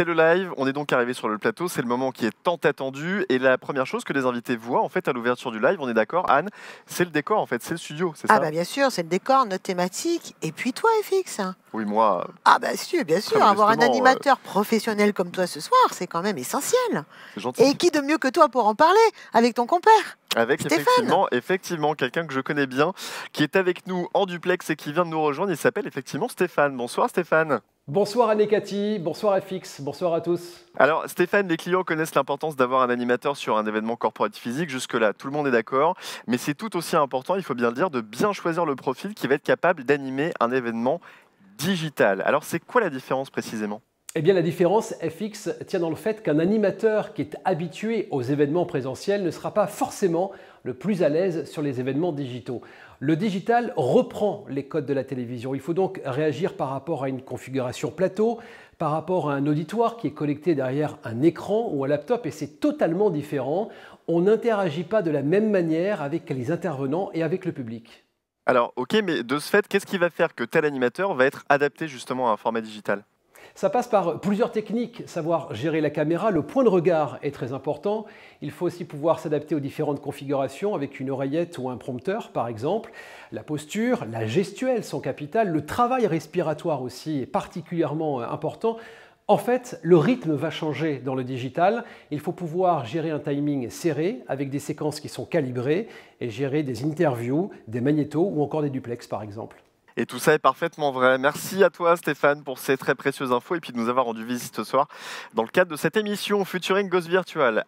c'est le live, on est donc arrivé sur le plateau, c'est le moment qui est tant attendu et la première chose que les invités voient en fait à l'ouverture du live, on est d'accord Anne, c'est le décor en fait, c'est le studio, c'est Ah ça bah bien sûr, c'est le décor, notre thématique. Et puis toi, FX Oui, moi, Ah bah si, bien sûr, avoir un animateur professionnel comme toi ce soir, c'est quand même essentiel. gentil. Et qui de mieux que toi pour en parler avec ton compère Avec Stéphane. effectivement, effectivement quelqu'un que je connais bien, qui est avec nous en duplex et qui vient de nous rejoindre, il s'appelle effectivement Stéphane. Bonsoir Stéphane. Bonsoir Anne et Cathy, bonsoir FX, bonsoir à tous. Alors Stéphane, les clients connaissent l'importance d'avoir un animateur sur un événement corporate physique, jusque-là tout le monde est d'accord, mais c'est tout aussi important, il faut bien le dire, de bien choisir le profil qui va être capable d'animer un événement digital. Alors c'est quoi la différence précisément? Eh bien la différence FX tient dans le fait qu'un animateur qui est habitué aux événements présentiels ne sera pas forcément le plus à l'aise sur les événements digitaux. Le digital reprend les codes de la télévision. Il faut donc réagir par rapport à une configuration plateau, par rapport à un auditoire qui est connecté derrière un écran ou un laptop et c'est totalement différent. On n'interagit pas de la même manière avec les intervenants et avec le public. Alors ok, mais de ce fait, qu'est-ce qui va faire que tel animateur va être adapté justement à un format digital? Ça passe par plusieurs techniques, savoir gérer la caméra, le point de regard est très important. Il faut aussi pouvoir s'adapter aux différentes configurations avec une oreillette ou un prompteur par exemple. La posture, la gestuelle sont capitales, le travail respiratoire aussi est particulièrement important. En fait, le rythme va changer dans le digital. Il faut pouvoir gérer un timing serré avec des séquences qui sont calibrées et gérer des interviews, des magnétos ou encore des duplex par exemple. Et tout ça est parfaitement vrai. Merci à toi Stéphane pour ces très précieuses infos et puis de nous avoir rendu visite ce soir dans le cadre de cette émission Futuring Ghost Virtual.